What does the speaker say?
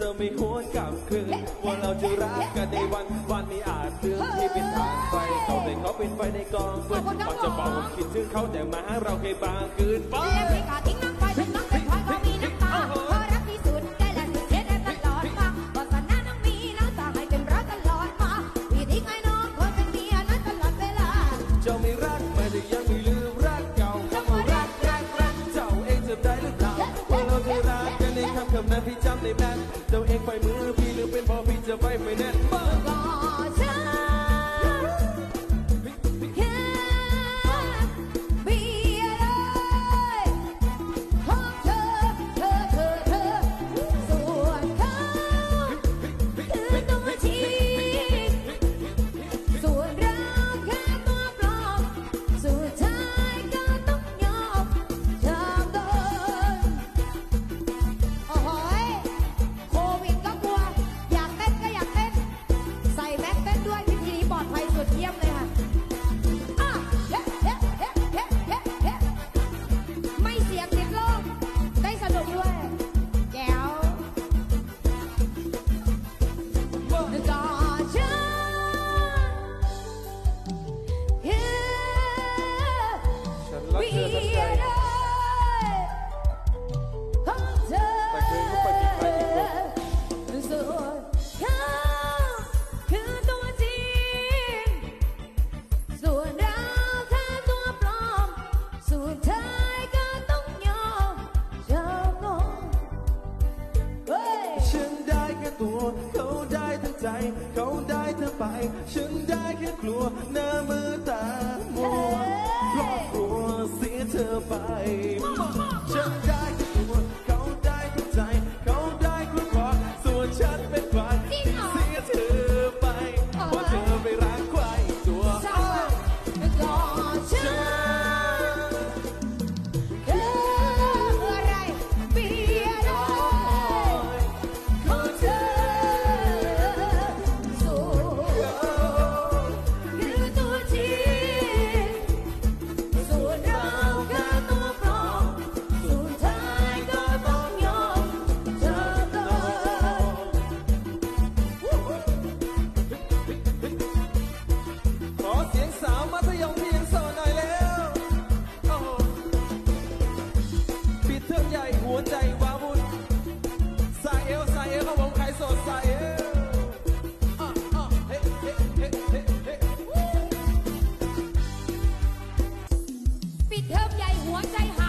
จะไม่หวนกลับคืนว่าเราจะรักกันในวันวันนี้อาจเรื่องที่เป็นทางไปเขาเลยเขาเป็นไฟในกองเพื่อนมันจะบอกคิดถึงเขาแต่มาเราเคยบางคืนไปำนั้พี่จำในแม่นเจ้าเองไปมือพี่หรือเป็นพอพี่จะไปไม่แน่น 好。 ใจ เขาได้เธอไป ฉันได้แค่กลัวนะ once I have